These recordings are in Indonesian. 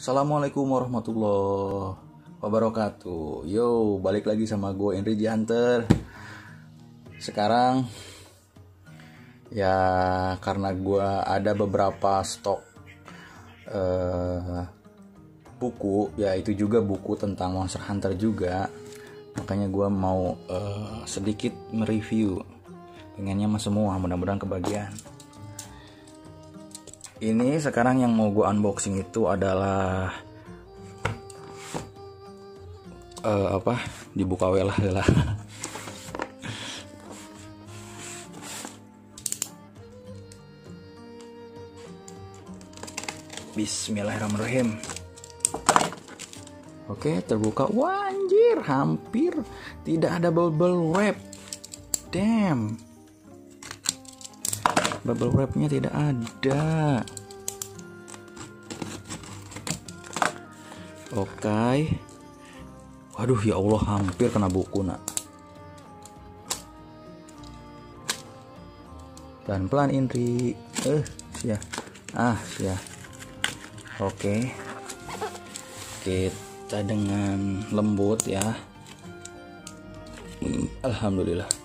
Assalamualaikum warahmatullahi wabarakatuh. Yo, balik lagi sama gue Henry Hunter. Sekarang Ya, karena gue ada beberapa stok uh, Buku, ya itu juga buku tentang Monster Hunter juga. Makanya gue mau uh, sedikit mereview. Pengennya mah semua, mudah-mudahan kebagian ini sekarang yang mau gue unboxing itu adalah uh, apa? Dibuka lah lah. Bismillahirrahmanirrahim. Oke terbuka. Wah anjir hampir tidak ada bubble wrap. Damn bubble wrapnya tidak ada. Oke. Okay. waduh ya Allah hampir kena buku nak. Pelan-pelan Indri. Eh ya. Ah ya. Oke. Okay. kita dengan lembut ya. Alhamdulillah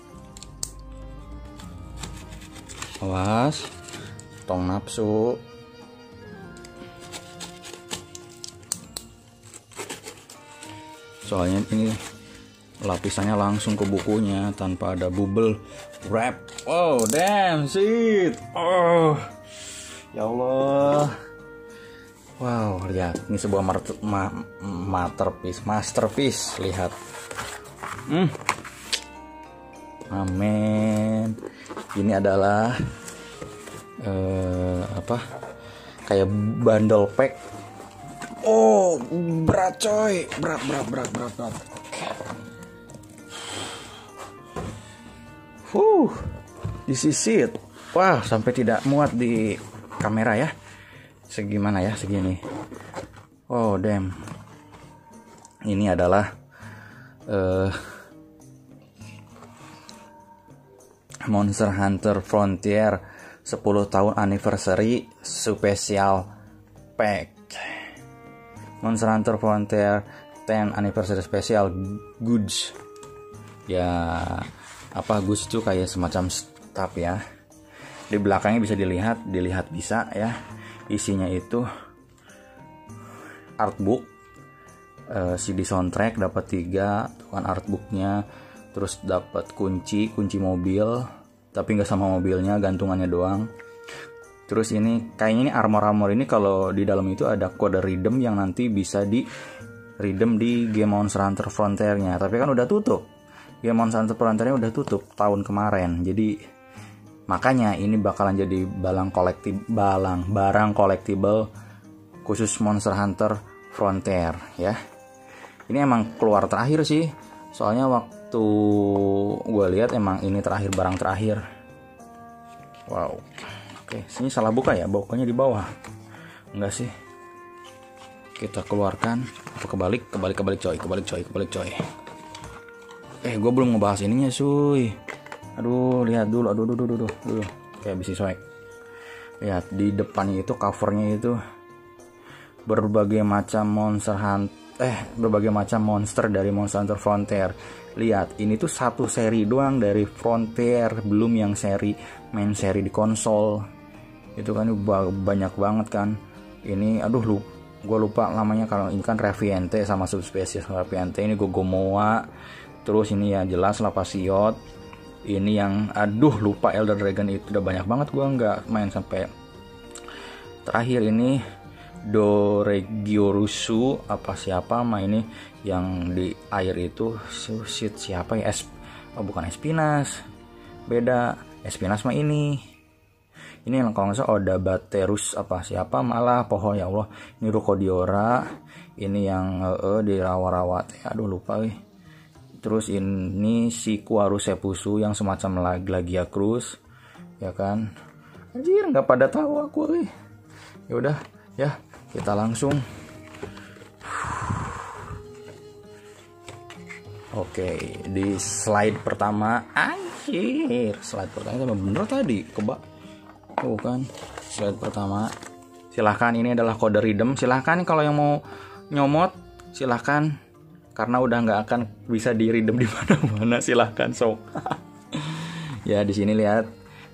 awas. Tong nafsu soalnya ini lapisannya langsung ke bukunya tanpa ada bubble wrap. Oh damn shit. Oh. Ya Allah. Wow lihat. Ini sebuah ma masterpiece masterpiece. Lihat. Hmm. Amin ini adalah uh, apa kayak bundle pack oh berat coy berat berat berat berat berat Huh, this is it. Wah, sampai tidak muat di kamera ya. Segimana ya, segini. Oh, damn. Ini adalah uh, Monster Hunter Frontier 10 tahun anniversary special pack. Monster Hunter Frontier 10 anniversary special goods. Ya apa goods itu kayak semacam stuff ya. Di belakangnya bisa dilihat dilihat bisa ya. Isinya itu artbook eh, CD soundtrack dapat tiga kan artbooknya. Terus dapat kunci kunci mobil tapi nggak sama mobilnya gantungannya doang. Terus ini kayaknya ini armor armor ini kalau di dalam itu ada kode redeem yang nanti bisa di redeem di game Monster Hunter Frontiernya. Tapi kan udah tutup. Game Monster Hunter Frontiernya udah tutup tahun kemarin. Jadi makanya ini bakalan jadi balang kolektif balang barang collectible khusus Monster Hunter Frontier ya. Ini emang keluar terakhir sih. Soalnya waktu waktu gue lihat emang ini terakhir barang terakhir. Wow. Oke sini salah buka ya? Bukanya di bawah. Enggak sih. Kita keluarkan. Apa kebalik? Kebalik kebalik coy. Kebalik coy. Kebalik coy. Eh gue belum ngebahas ininya suy aduh lihat dulu. Aduh aduh aduh aduh, aduh. bisa soek lihat di depannya itu covernya itu berbagai macam monster hunt eh berbagai macam monster dari Monster Hunter Frontier lihat ini tuh satu seri doang dari Frontier belum yang seri main seri di konsol. Itu kan banyak banget kan. Ini aduh lu gue lupa namanya kalau ini kan Reviente sama subspesies Reviente. Ini Gogomoa terus ini ya jelas lah Pasiot ini yang aduh lupa Elder Dragon itu udah banyak banget gue nggak main sampai terakhir ini. Do Regiorusu apa siapa mah ini yang di air itu susit siapa ya? Es oh, bukan Espinas. Beda. Espinas mah ini. Ini yang kalau nggak salah Baterus apa siapa malah pohon ya Allah. Ini Rukodiora. Ini yang uh, di rawa-rawa ya aduh lupa wih terus ini si Kuaru Sepusu yang semacam Lagia Cruz ya kan? Anjir nggak pada tahu aku wih ya udah ya kita langsung Oke, di slide pertama. Anjir, slide pertama sama bener tadi, kebak. Oh kan, slide pertama. Silahkan ini adalah kode redeem silahkan kalau yang mau nyomot silahkan. Karena udah nggak akan bisa di redeem di mana-mana silahkan so. Ya di sini lihat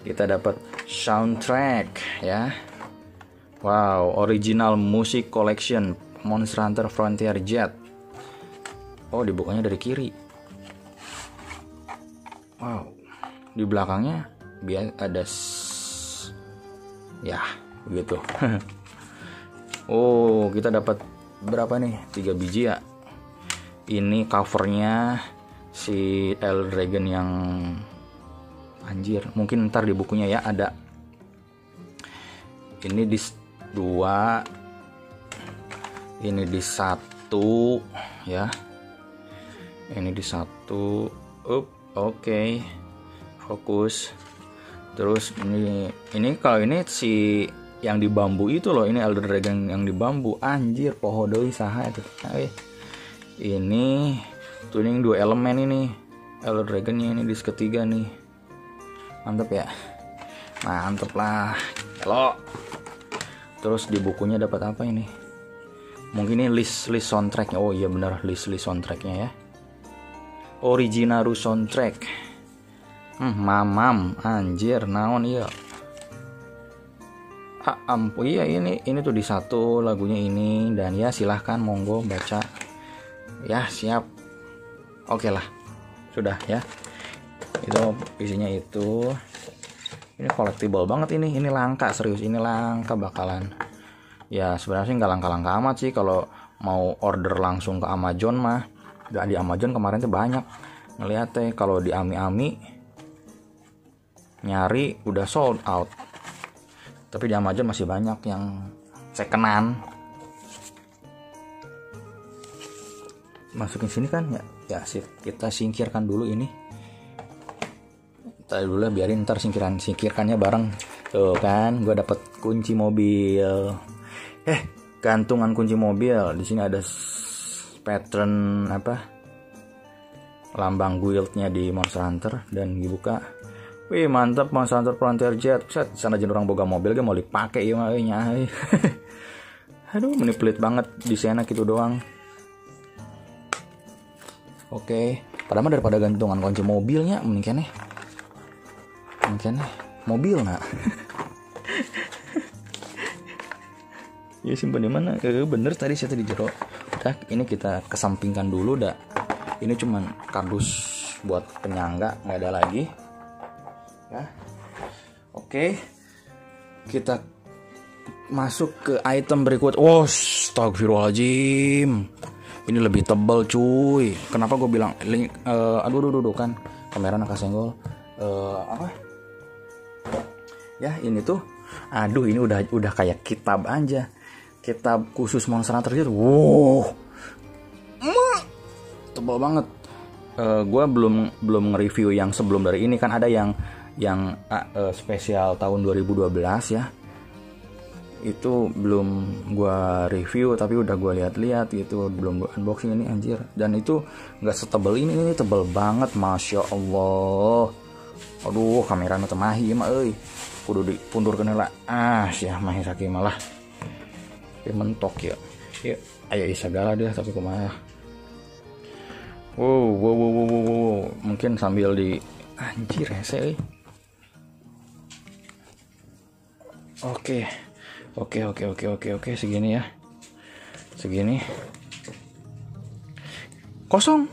kita dapat soundtrack ya. Wow original music collection Monster Hunter Frontier Jet oh dibukanya dari kiri. Wow. Di belakangnya biar ada ya begitu oh kita dapat berapa nih? Tiga biji ya? Ini covernya si El Dragon yang anjir. Mungkin ntar di bukunya ya ada. Ini di dua. Ini di satu ya ini di satu. Up oke. Okay. fokus. Terus ini ini kalau ini si yang di bambu itu loh ini Elder Dragon yang di bambu. Anjir poho doi saha itu. Ay. ini tuning dua elemen ini. Elder Dragonnya ini di ketiga nih. Mantep ya? Mantep lah. Halo terus di bukunya dapat apa ini? Mungkin ini list list soundtracknya. Oh iya benar list list soundtracknya ya originaru soundtrack hmm, mamam anjir naon iya. Ah, ampun iya ini ini tuh di satu lagunya ini dan ya silahkan monggo baca. Ya siap. Oke lah sudah ya. Itu isinya itu. Ini collectible banget ini ini langka serius ini langka bakalan. Ya sebenarnya sih nggak langka-langka amat sih kalau mau order langsung ke Amazon mah dan di Amazon kemarin tuh banyak. Ngeliat teh kalau di Ami-Ami nyari udah sold out. Tapi di Amazon masih banyak yang secondan masukin sini kan? Ya ya sih kita singkirkan dulu ini. Tadi dulu biarin ntar singkiran singkirkannya bareng. Tuh kan gue dapet kunci mobil. Eh gantungan kunci mobil. Di sini ada pattern apa lambang guildnya di Monster Hunter dan dibuka. Wih mantap Monster Hunter Frontier Jet. Set sana jenis orang boga mobil gak mau dipakai ya mah nyai Aduh menipelit banget desainnya gitu doang. Oke Padahal mah daripada gantungan kunci mobilnya mungkin nih Mungkin nih Mobil nak. Ya simpan di mana? Eh, bener tadi saya tadi jero. Udah, ini kita kesampingkan dulu dah. Ini cuman kardus buat penyangga, nggak ada lagi. Ya. Oke. Kita masuk ke item berikut. Oh astagfirullahaladzim ini lebih tebal cuy. Kenapa gue bilang uh, aduh aduh aduh kan. Kamera nak senggol. Uh, apa? Ya ini tuh. Aduh ini udah udah kayak kitab aja kitab khusus monster hunter gitu. Wow. Tebal banget. Uh, gue belum belum nge-review yang sebelum dari ini. Kan ada yang yang uh, spesial tahun 2012 ya. Itu belum gua review tapi udah gua lihat-lihat gitu. Belum gua unboxing ini anjir. Dan itu nggak setebel ini ini tebel banget masya allah. Aduh kamera mah temahi mah euy. Kudu dipundur kena lah ah sih mah sakit malah ya mentok ya ya ayo segala deh tapi kumaha wow wow wow wow, wow. mungkin sambil di anjir hese Oke. Oke, oke, oke, oke, oke, segini ya. Segini. Kosong.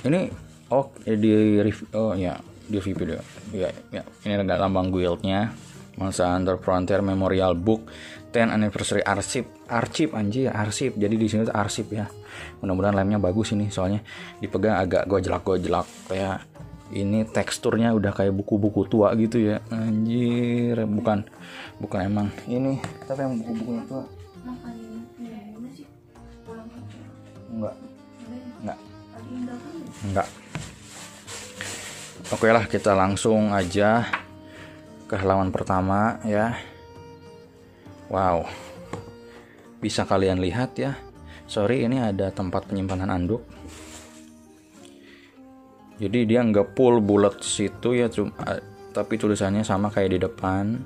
Ini oh di review oh ya, di review Ya, ya. Ini ada lambang guildnya. Monster Hunter Frontier Memorial Book 10 Anniversary Arsip arsip anjir arsip jadi di sini tuh arsip ya. Mudah-mudahan lemnya bagus ini soalnya dipegang agak gojlak gojlak kayak ini teksturnya udah kayak buku-buku tua gitu ya. Anjir bukan bukan emang ini tapi yang buku-bukunya tua. Enggak. Enggak. Enggak. Oke lah kita langsung aja ke halaman pertama ya. Wow. Bisa kalian lihat ya. Sorry ini ada tempat penyimpanan anduk. Jadi dia nggak full bulat situ ya. Cuma tapi tulisannya sama kayak di depan.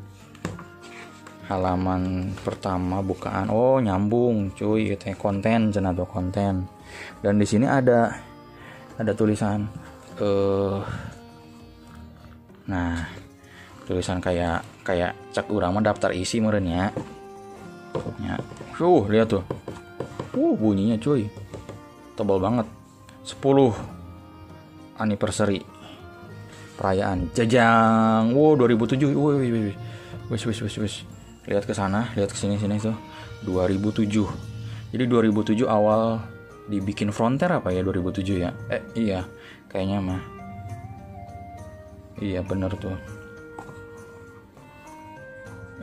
Halaman pertama bukaan. Oh nyambung cuy. Itu konten cina tuh konten. Dan di sini ada ada tulisan eh uh, nah tulisan kayak kayak cek urang daftar isi meren ya. Uh lihat tuh. Uh bunyinya cuy. Tebal banget. 10 anniversary perayaan jajang. Wow 2007 wih wis wis wis wis lihat ke sana lihat ke sini sini tuh. 2007 jadi 2007 awal dibikin frontier apa ya 2007 ya? Eh iya. Kayaknya mah. Iya bener tuh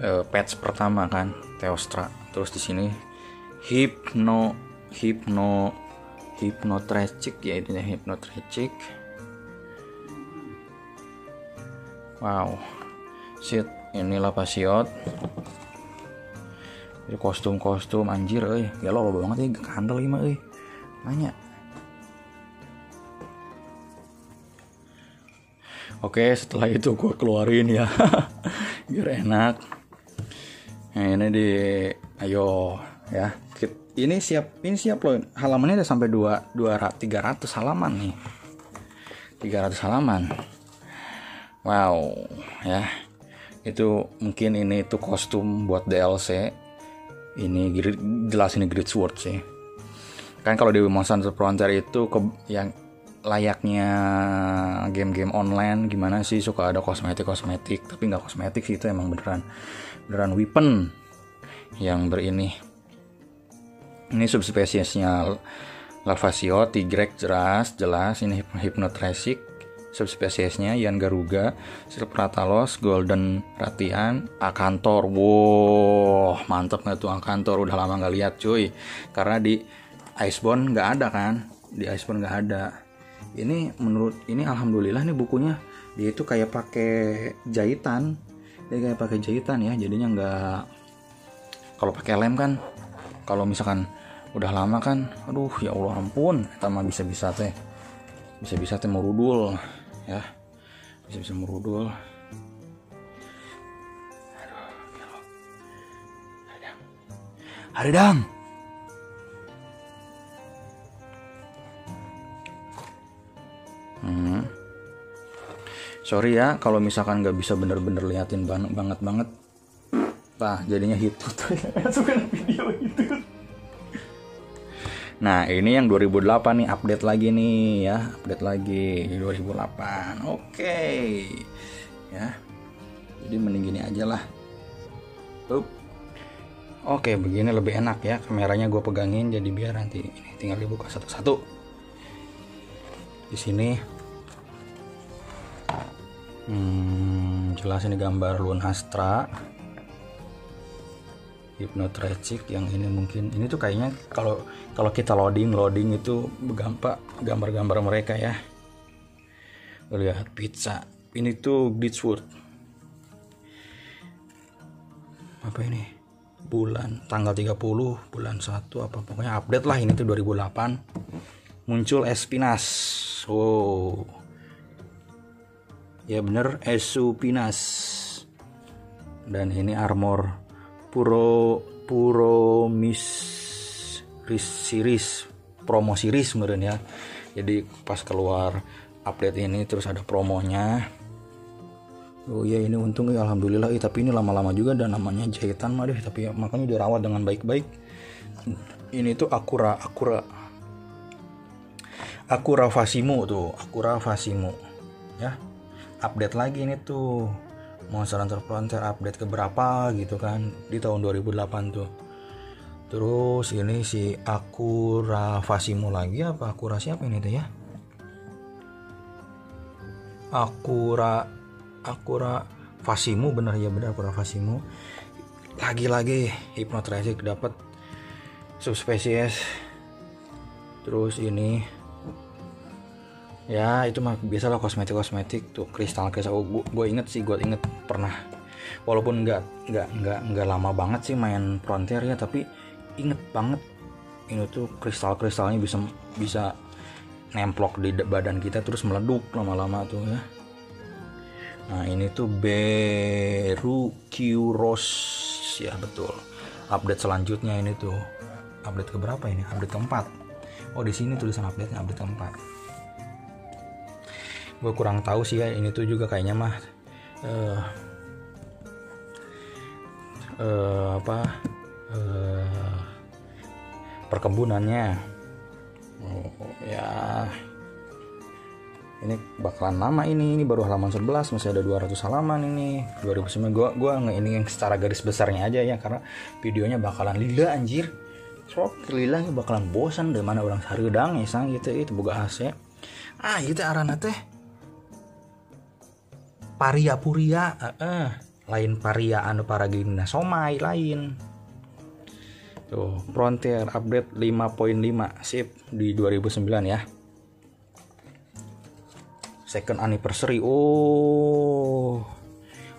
uh, patch pertama kan Teostra. Terus di sini Hypno Hypno Hypnotragic ya itu ya Hypnotragic wow. Shit inilah pasiot ini kostum-kostum anjir eh ya lo banget nih kandel gimana eh banyak Oke setelah itu gue keluarin ya. Biar enak nah ini di ayo ya. Ini siap ini siap loh. Halamannya udah sampai dua dua tiga ratus halaman nih. Tiga ratus halaman. Wow ya. Itu mungkin ini tuh kostum buat DLC ini jelas ini Great Sword sih. Kan kalau di Monster Frontier itu ke, yang layaknya game-game online gimana sih suka ada kosmetik-kosmetik tapi nggak kosmetik sih itu emang beneran beneran weapon yang berini ini subspesiesnya Lavasio, Tigrek jelas jelas ini Hypnotracic subspesiesnya Ian Garuga, Silpratalos, Golden Ratian, Akantor. Wow, mantep nggak tuh Akantor? Udah lama nggak lihat cuy. Karena di Icebound nggak ada kan? Di Icebound nggak ada. Ini menurut ini alhamdulillah nih bukunya. Dia itu kayak pakai jahitan. Dia kayak pakai jahitan ya, jadinya nggak kalau pakai lem kan kalau misalkan udah lama kan aduh ya Allah ampun mah bisa-bisa teh bisa-bisa teh merudul ya. Bisa bisa merudul Hari dang. Hmm. Sorry ya kalau misalkan nggak bisa bener-bener liatin banget banget banget. Nah jadinya video itu. Nah ini yang 2008 nih update lagi nih ya update lagi 2008 oke okay. ya jadi mending gini aja lah Up. oke begini lebih enak ya kameranya gue pegangin jadi biar nanti ini tinggal dibuka satu-satu di sini. Hmm, jelas ini gambar Lun Astra hipnotragic yang ini mungkin. Ini tuh kayaknya kalau kalau kita loading loading itu gampang gambar-gambar mereka ya. Lihat pizza. Ini tuh Beachwood apa ini? Bulan tanggal 30 bulan 1 apa pokoknya update lah. Ini tuh 2008 muncul Espinas. Oh. Ya bener Esupinas dan ini armor puro puro mis series promo series ya. Jadi pas keluar update ini terus ada promonya. Oh ya ini untung ya alhamdulillah. Eh, tapi ini lama-lama juga dan namanya jahitan mah deh. Tapi ya, makanya dirawat dengan baik-baik. Ini tuh akura akura akura fasimo tuh akura fasimo ya. Update lagi ini tuh Monster Hunter Frontier update ke berapa gitu kan di tahun 2008 tuh. Terus ini si Akura Fasimo lagi apa Akura siapa ini tuh ya? Akura Akura Fasimo bener ya bener Akura Fasimo lagi-lagi Hypnotragic dapat subspesies. Terus ini ya itu mah biasa lah kosmetik kosmetik tuh kristal kristal oh, gue inget sih gue inget pernah. Walaupun nggak nggak nggak nggak lama banget sih main frontier ya tapi inget banget ini tuh kristal kristalnya bisa bisa nemplok di badan kita terus meleduk lama-lama tuh ya. Nah ini tuh Beru ya betul. Update selanjutnya ini tuh. Update ke berapa ini? Update keempat. Oh di sini tulisan update nya update keempat gue kurang tahu sih ya ini tuh juga kayaknya mah uh, uh, apa uh, perkebunannya. Oh, ya. Ini bakalan lama ini ini baru halaman 11 masih ada 200 halaman ini 2009 gua gua nge ini yang secara garis besarnya aja ya karena videonya bakalan lila anjir. Sok lila bakalan bosan dari mana orang sarudang ya sang gitu itu boga AC ah gitu arana teh paria puria eh, eh. lain paria anu paragina somai lain. Tuh frontier update 5.5 sip di 2009 ya. Second anniversary oh.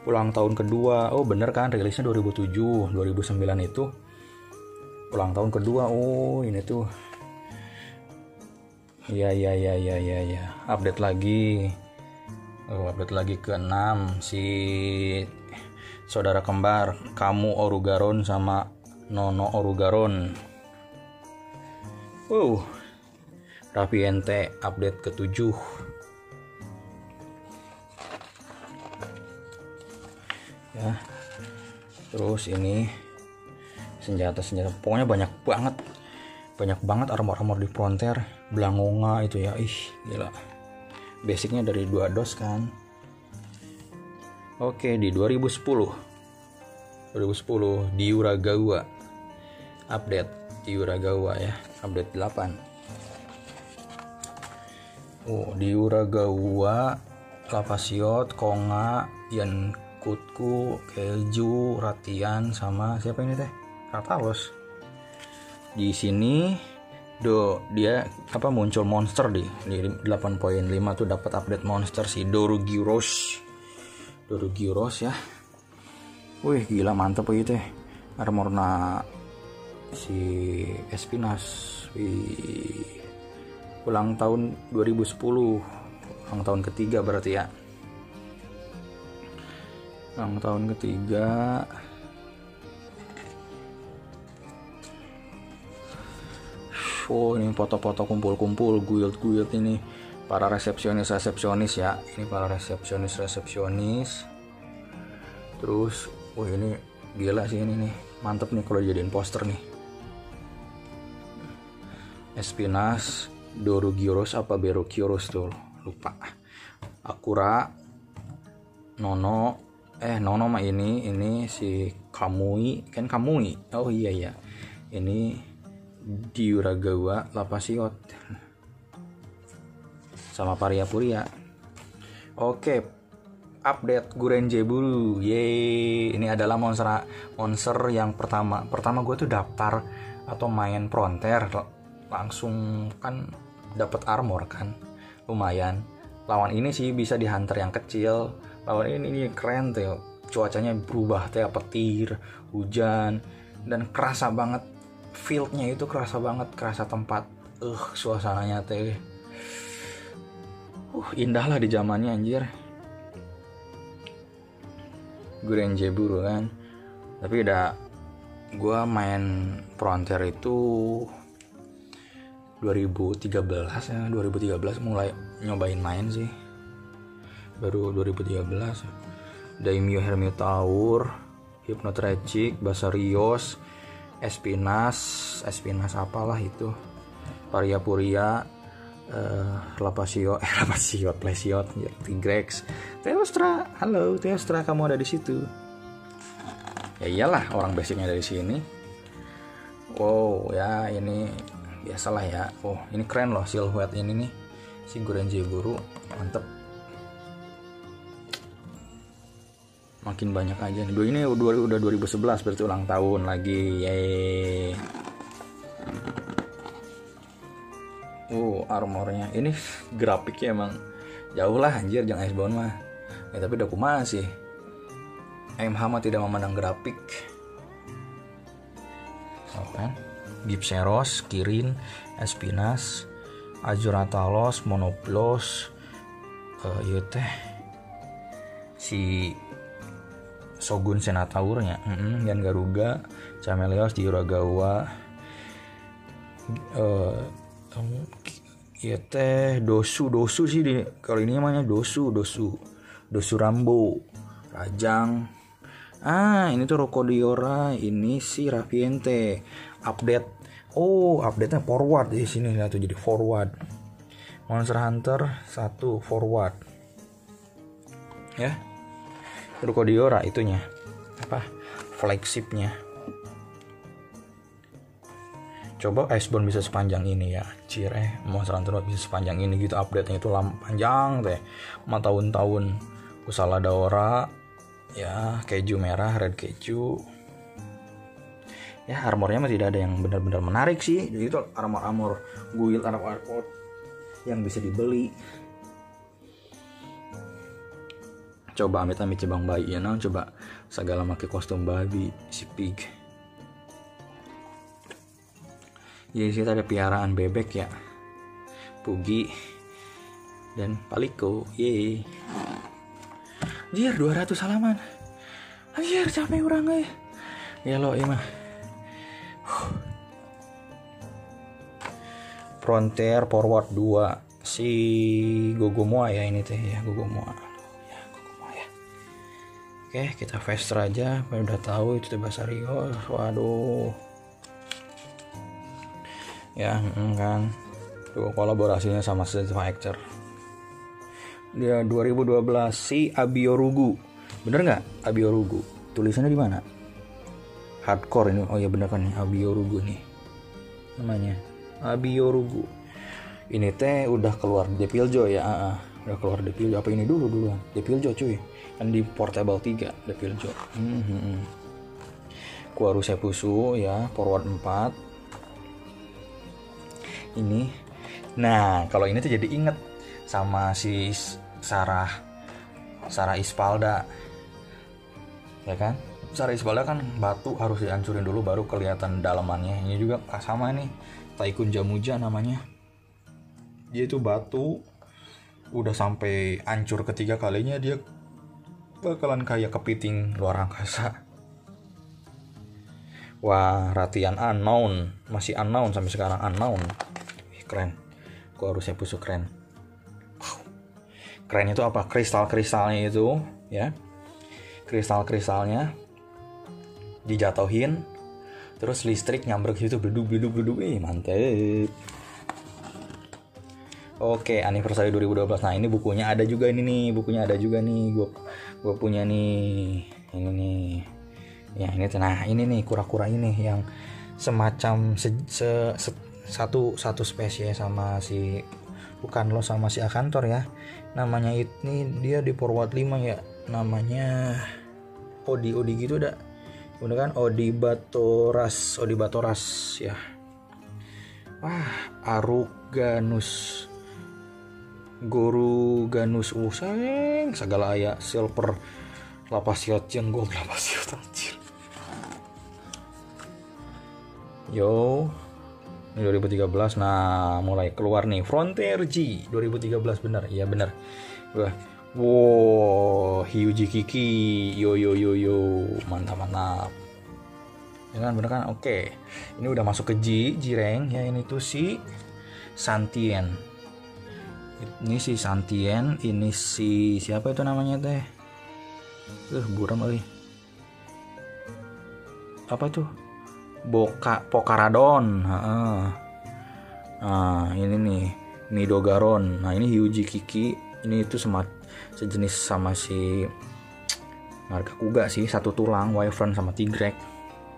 Ulang tahun kedua oh bener kan rilisnya 2007 2009 itu. Ulang tahun kedua oh ini tuh. Ya ya ya ya ya ya update lagi oh update lagi ke 6 si saudara kembar kamu Orugaron sama Nono Orugaron. Wow Raffi Ente update ke 7 ya terus ini senjata senjata pokoknya banyak banget banyak banget armor-armor di frontier belangonga itu ya ih gila basicnya dari dua dos kan oke di 2010 2010 di Uragawa update di Uragawa ya update 8 oh di Uragawa Lapasiot Konga Yan Kutku, Keju, Ratian sama siapa ini teh? Ratalos. Di sini do dia apa muncul monster di di 8.5 tuh dapat update monster si Dorugyros. Dorugyros ya. Wih gila mantep gitu teh. Armorna si Espinas. Wih. Ulang tahun 2010. Ulang tahun ketiga berarti ya ulang tahun ketiga oh ini foto-foto kumpul-kumpul guild-guild ini. Para resepsionis-resepsionis ya. Ini para resepsionis-resepsionis. Terus oh ini gila sih ini nih. Mantep nih kalau jadiin poster nih. Espinas Dorugiros apa Berokiros tuh? Lupa. Akura Nono eh Nono mah ini ini si Kamui. Kan Kamui. Oh iya iya. Ini Diuragawa Lapasiot sama Paria Puria. Oke update Gurenje Bulu yeay ini adalah monster monster yang pertama. Pertama gue tuh daftar atau main Frontier. Langsung kan dapat armor kan. Lumayan. Lawan ini sih bisa dihantar yang kecil. Lawan ini, ini keren tuh. Cuacanya berubah teh petir hujan dan kerasa banget fieldnya itu kerasa banget kerasa tempat. Uh, suasananya teh. Uh indah lah di zamannya anjir. Gurenje buru kan? Tapi udah gue main Frontier itu 2013 ya 2013 mulai nyobain main sih. Baru 2013 Daimyo Hermio Tower Hypnotragic Basarios Espinas Espinas apalah itu. Paria Puria uh, Lapasio eh Lapasio Plesiot Tigrex. Teostra halo Teostra kamu ada di situ. Ya iyalah orang basicnya dari sini. Wow ya ini biasalah ya. Oh ini keren loh silhouette ini nih. Si Gurenji Guru mantep makin banyak aja nih. Ini udah, udah 2011 berarti ulang tahun lagi. Yeay. Uh armornya. Ini grafiknya emang jauh lah anjir jangan Icebound mah. Ya tapi udah masih MH mah tidak memandang grafik. Apa Gipseros, Kirin, Espinas, Azuratalos, Monoplos, uh, iya teh. Si Shogun Senataurnya. Mm dan Garuga Chameleos di Uragawa eh ya teh dosu dosu sih di kalau ini namanya dosu dosu dosu rambo rajang. Ah ini tuh Rokodiora ini si Raviente update. Oh update nya forward di sini lihat tuh jadi forward. Monster Hunter satu forward. Ya Rokodiora itunya. Apa? Flagshipnya. Coba Iceborne bisa sepanjang ini ya. Cire eh. Monster Hunter bisa sepanjang ini gitu. Update nya itu lam panjang teh. Ma tahun-tahun Usala Daora. Ya keju merah red keju. Ya armornya masih tidak ada yang benar-benar menarik sih. Jadi itu armor-armor guild armor armor yang bisa dibeli coba amit-amit cebang bayi ya nah coba segala pakai kostum babi si pig. Jadi kita ada piaraan bebek ya. Pugi dan Paliko ye Jir 200 halaman Anjir capek orang eh. Ya lo emang Frontier Forward 2 si Gogomoa ya ini teh ya Gogomoa ya ya oke kita faster aja. Udah tahu itu Rio waduh. Ya kan. Tuh kolaborasinya sama Street Fighter dia 2012 si Abiorugu. Bener nggak Abiorugu? Tulisannya di mana? Hardcore ini. Oh ya bener kan Abiorugu nih. Namanya. Abiorugu. Ini teh udah keluar Depiljo ya uh, udah keluar Depiljo apa ini dulu duluan? Depiljo cuy kan di portable 3 Depiljo hmm, hmm, hmm. Sepusu ya forward 4 ini. Nah kalau ini tuh jadi inget sama si Sarah Sarah Ispalda. Ya kan? Sarah Ispalda kan batu harus dihancurin dulu baru kelihatan dalamannya. Ini juga sama nih Taikun Jamuja namanya. Dia itu batu udah sampai hancur ketiga kalinya dia bakalan kayak kepiting luar angkasa. Wah ratian unknown. Masih unknown sampai sekarang unknown. Keren. Gua harusnya busuk keren. Keren itu apa? Kristal kristalnya itu ya. Kristal kristalnya dijatuhin terus listrik nyamber ke situ bleduk bleduk bleduk eh mantep. Oke, anniversary 2012. Nah, ini bukunya ada juga ini nih, bukunya ada juga nih. Gue gue punya nih. Ini nih. Ya, ini nah, ini nih kura-kura ini yang semacam se, se, se satu satu spesies sama si bukan lo sama si Akantor ya. Namanya ini dia di forward 5 ya. Namanya Odi Odi gitu dah. Udah kan? Odi Batoras Odi Batoras ya. Wah Aruganus Guru Ganus Useng segala ayah silver lapasiot gold lapasiot anjir. Yo ini 2013 nah mulai keluar nih. Frontier G 2013 bener. Iya bener. Wah wow Hyuji Kiki yo yo yo yo mantap mantap. Ya kan bener kan? Oke ini udah masuk ke G Jireng ya ini tuh si Santien ini si Santien ini si siapa itu namanya teh? Uh buram kali. Apa tuh Boka Pokaradon nah ini nih Nidogaron. Nah ini Hyuji Kiki. Ini itu semat sejenis sama si Marga Kuga sih satu tulang Wyvern sama Tigrek.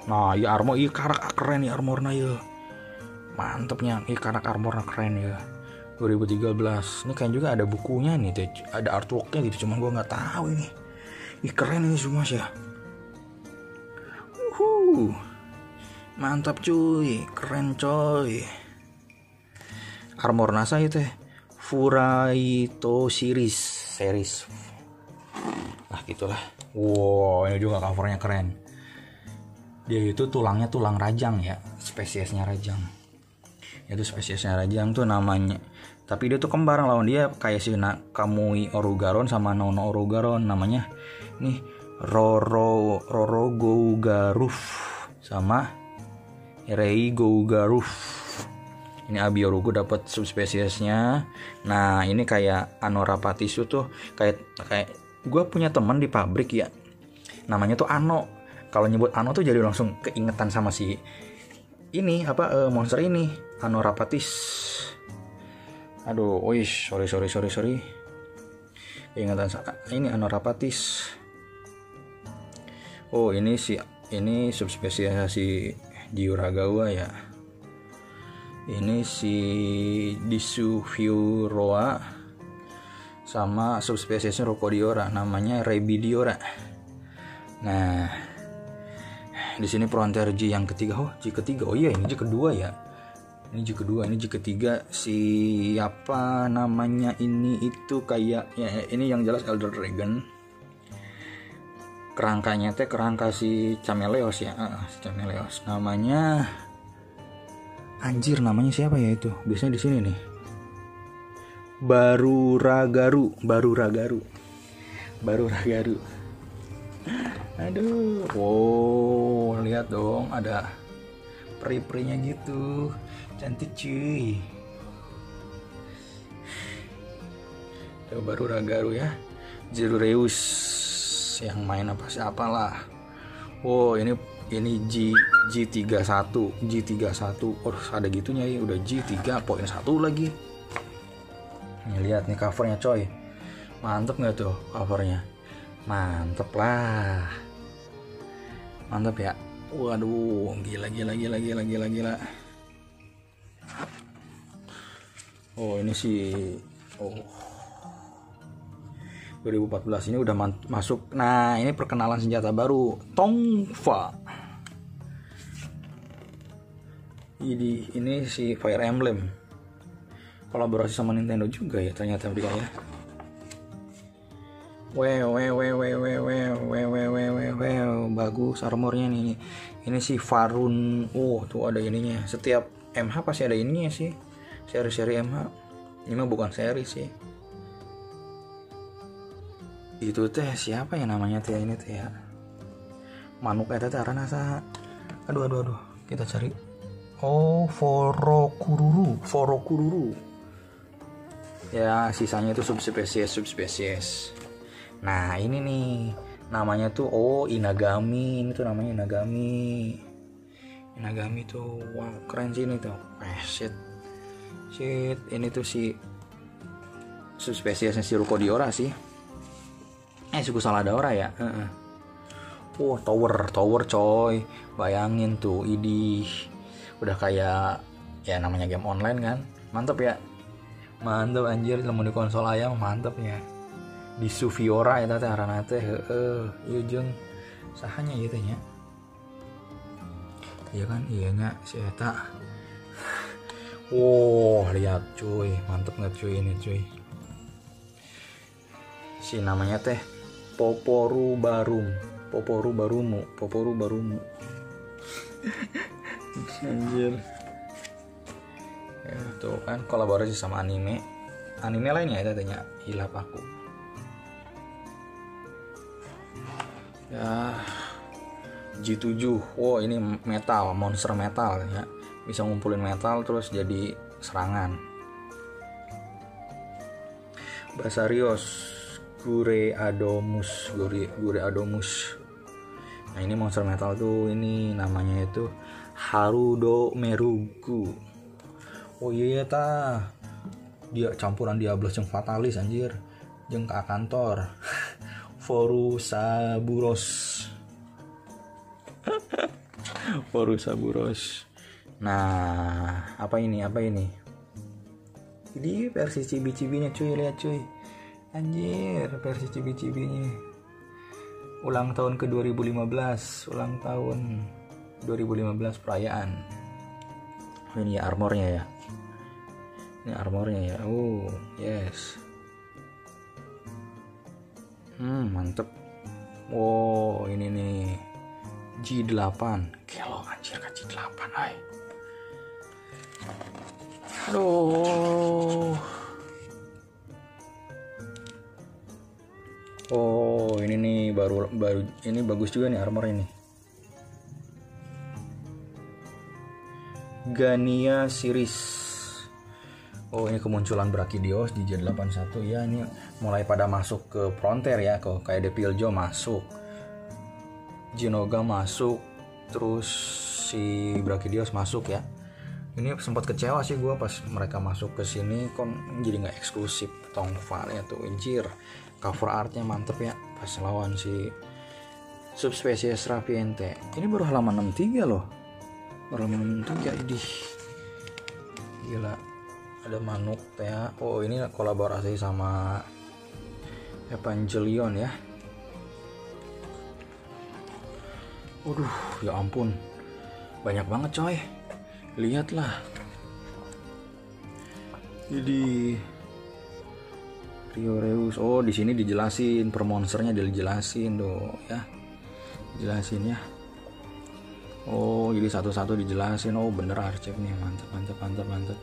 Nah ya armor iya karak keren ya armornya ya mantepnya iya karak armornya keren ya 2013 ini kan juga ada bukunya nih tuh ada artworknya gitu cuman gue nggak tahu ini. Ih keren ini semua sih ya Uhuh mantap cuy. Keren coy. Armor NASA itu ya Furaito series series. Nah gitulah. Wow ini juga covernya keren. Dia itu tulangnya tulang rajang ya spesiesnya rajang. Itu spesiesnya rajang tuh namanya tapi dia tuh kembar lawan dia kayak si Kamui Orugaron sama Nono Orugaron namanya. Nih Roro Roro Gougaruf sama Rei Gougaruf ini Abiorugo dapat subspesiesnya. Nah ini kayak Anorapatis tuh kayak kayak gue punya teman di pabrik ya. Namanya tuh Ano. Kalau nyebut Ano tuh jadi langsung keingetan sama si ini apa uh, monster ini Anorapatis aduh wish sorry sorry sorry sorry. Ingatan ini Anorapatis oh ini si ini subspesies si Diuragawa ya. Ini si Disuviuroa sama subspesiesnya Rocodiora namanya Rebidiora nah di sini Frontier G yang ketiga. Oh G ketiga. Oh iya ini G kedua ya ini G kedua ini G ketiga. Siapa namanya ini itu kayak ya ini yang jelas Elder Dragon. Kerangkanya teh kerangka si Cameleos ya. Uh, si Cameleos. Namanya anjir namanya siapa ya itu? Biasanya di sini nih. Baru ragaru baru ragaru baru ragaru aduh. Wow lihat dong ada peri-perinya gitu cantik cuy. Baru ragaru ya. Zerureus yang main apa siapa lah wow ini ini G G31 G31 oh ada gitunya ya. Udah G3 poin satu lagi. Nih lihat nih covernya coy. Mantep nggak tuh covernya? Mantep lah. Mantep ya. Waduh gila gila gila gila gila gila oh ini sih oh. 2014 ini udah masuk. Nah ini perkenalan senjata baru. Tongfa ini ini si Fire Emblem. Kolaborasi sama Nintendo juga ya ternyata mereka ya. Wow, wow, wow, wow, wow, wow, wow, wow, wow, bagus armornya nih. Ini si Farun, oh tuh ada ininya. Setiap MH pasti ada ininya sih. Seri-seri MH. Ini mah bukan seri sih. Itu teh siapa ya namanya teh ini teh ya? Manuk eta teh nasa aduh aduh aduh. Kita cari. Oh forokururu. Forokururu. Ya sisanya itu subspesies subspesies. Nah ini nih. Namanya tuh oh inagami. Ini tuh namanya inagami inagami tuh wow keren sih ini tuh. Eh shit. Shit ini tuh si subspesiesnya si Rukodiora sih. Eh suku Saladora ya? Uh -uh. Wah wow, tower tower coy. Bayangin tuh ini udah kayak ya namanya game online kan? Mantep ya? Mantep anjir. Lemu di konsol ayam mantep ya. Di Suviora ya tante arana teh eh iya jeng sahanya gitu ya iya kan? Iya nya si Eta. Wow lihat cuy. Mantep nggak cuy ini cuy? Si namanya teh Poporu Barum. Poporu Barumu. Poporu Barumu. Anjir. Ya, tuh kan kolaborasi sama anime. Anime lainnya ya tanya hilap aku. Ya G7 wow ini metal monster metal ya. Bisa ngumpulin metal terus jadi serangan. Basarios Gure Adomus Gure, Gure Adomus. Nah ini monster metal tuh ini namanya itu Harudo Merugu. Oh iya ya ta. Dia campuran Diablos yang fatalis anjir. Jeng kantor. Forusaburos Forusaburos nah apa ini apa ini ini versi cibi-cibinya cuy lihat cuy Anjir, versi cibi-cibinya. Ulang tahun ke 2015, ulang tahun 2015 perayaan. Oh, ini ya armornya ya. Ini armornya ya. Oh, yes. Hmm, mantep. Wow, ini nih. G8. Kelo anjir kan G8, ay. Aduh. oh ini nih baru baru ini bagus juga nih armor ini Gania series Oh ini kemunculan Brachidios di J81 ya ini mulai pada masuk ke Frontier ya kok kayak Depiljo masuk Jinoga masuk terus si Brachidios masuk ya. Ini sempat kecewa sih gue pas mereka masuk ke sini kon jadi nggak eksklusif tongvalnya tuh. Injir cover artnya mantep ya pas lawan si subspesies Rapiente. Ini baru halaman 63 loh. Baru halaman 63 ini gila ada manuk ya oh ini kolaborasi sama Evangelion ya Waduh, ya ampun. Banyak banget coy. Lihatlah. Jadi Rio Reus. Oh, di sini dijelasin per monsternya dijelasin tuh ya. Jelasin ya. Oh, jadi satu-satu dijelasin. Oh, bener arsip nih. Mantap, mantap, mantap, mantap.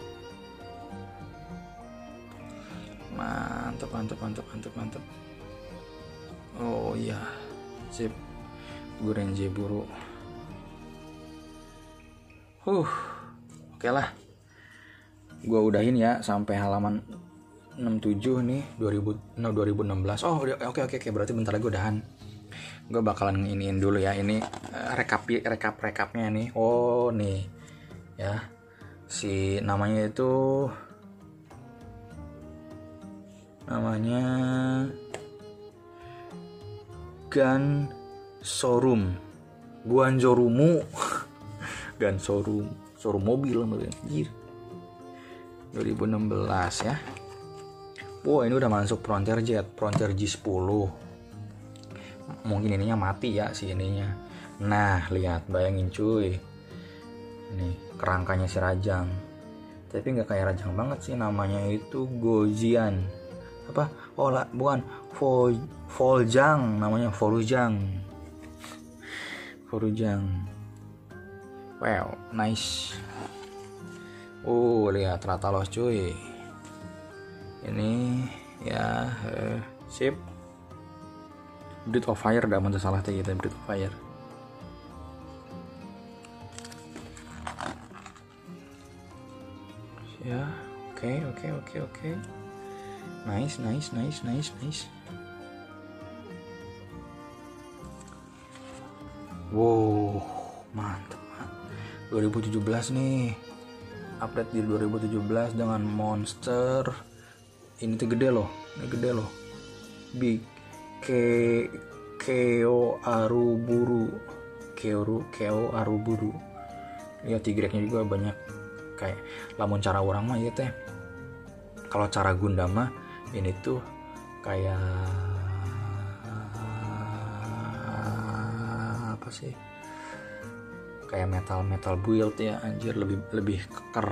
mantap mantap mantap mantap mantap oh iya sip Gurenje buru huh oke okay lah. Gua udahin ya sampai halaman 67 nih 2000 no, 2016 oh oke oke oke. Okay. berarti bentar lagi udahan. Gue bakalan iniin dulu ya. Ini rekap rekap rekapnya nih oh nih. Ya. Si namanya itu namanya Gan Showroom. Guan Jorumu Gan Showroom Showroom mobil anjir. 2016 ya. Wow ini udah masuk Frontier Jet Frontier G10 mungkin ininya mati ya si ininya. Nah lihat bayangin cuy. Nih kerangkanya si Rajang. Tapi nggak kayak Rajang banget sih namanya itu Gojian. Apa? Oh lah, bukan Fol Foljang namanya Folujang Folujang wow nice. Oh lihat rata los cuy. Ini ya uh, sip. Breath of Fire dah mana salah tadi Breath of Fire. Ya oke okay, oke okay, oke okay, oke. Okay nice nice nice nice nice wow mantap 2017 nih. Update di 2017 dengan monster. Ini tuh gede loh ini gede loh. Big ke keo aruburu. Keo keo aruburu. Ya tigreknya juga banyak. Kayak lamun cara orang mah ya teh. Kalau cara gundama ini tuh kayak sih. Kayak metal metal build ya anjir lebih lebih keker.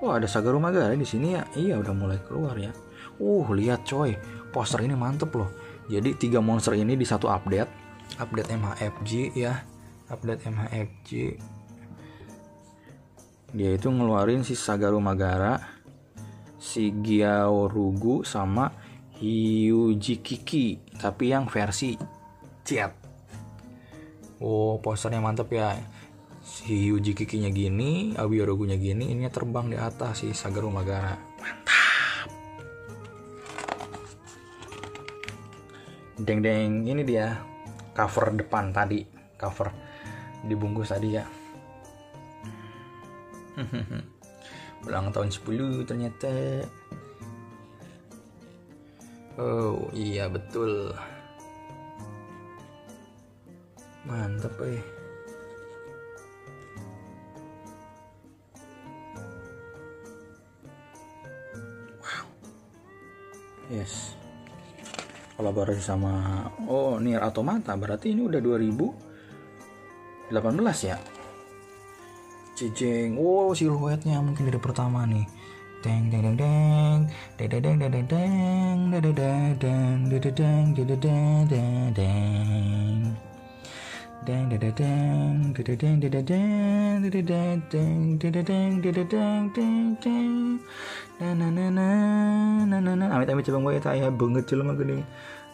Wah ada Sagaru Magara di sini ya? Iya udah mulai keluar ya. Uh lihat coy. Poster ini mantep loh. Jadi tiga monster ini di satu update. Update MHFG ya. Update MHFG dia itu ngeluarin si Sagaru Magara si Gyaorugu sama Hyuji Kiki tapi yang versi chat oh posternya mantep ya. Si Hyuji Kikinya gini Abiyorugunya gini ini terbang di atas si Sagaru Magara. Mantap! Deng deng ini dia cover depan tadi cover dibungkus tadi ya. Ulang tahun 10 ternyata. Oh iya betul mantap eh. Wow. Yes. Kolaborasi sama oh Nier Automata. Berarti ini udah 2018 ya? Cicing. Wow, siluetnya mungkin dari pertama nih. Deng deng deng. Deng deng deng deng deng deng. Deng deng deng deng deng deng deng deng deng deng deng deng deng deng deng na na na na na na na amit amit coba gue ya banget jelema gini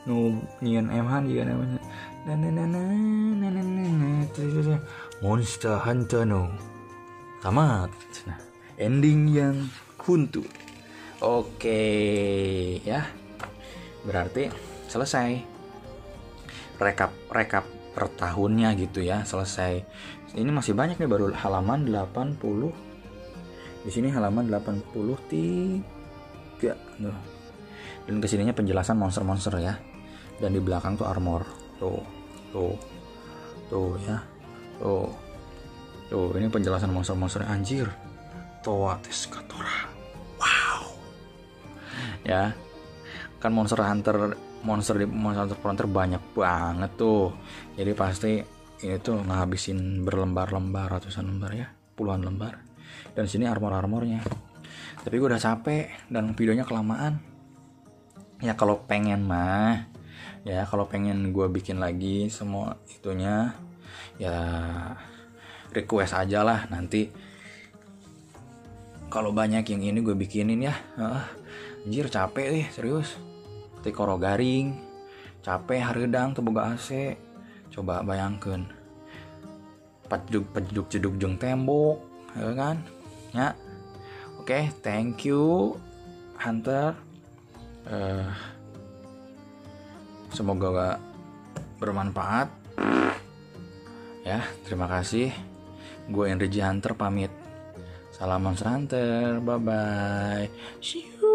nu nyian emhan juga na na na na na na na na monster hunter no tamat nah ending yang huntu oke ya berarti selesai rekap rekap per tahunnya gitu ya selesai. Ini masih banyak nih baru halaman 80 di sini halaman 83 tuh dan ke sininya penjelasan monster-monster ya. Dan di belakang tuh armor. Tuh tuh tuh ya. Tuh tuh ini penjelasan monster-monster. Anjir. Toa Teskatora. Wow. Ya. Kan monster hunter monster di monster hunter banyak banget tuh. Jadi pasti ini tuh ngabisin berlembar-lembar ratusan lembar ya puluhan lembar. Dan sini armor-armornya. Tapi gue udah capek dan videonya kelamaan. Ya kalau pengen mah ya kalau pengen gue bikin lagi semua itunya ya request aja lah nanti. Kalau banyak yang ini gue bikinin ya. Uh, anjir capek nih serius tikoro garing capek haridang boga AC. Coba bayangkan peduk peduk ceduk jeng tembok ya kan? Ya oke okay, thank you hunter. Uh, semoga gak bermanfaat. Ya terima kasih. Gue Enriji Hunter pamit. Salam Monster Hunter. Bye bye see you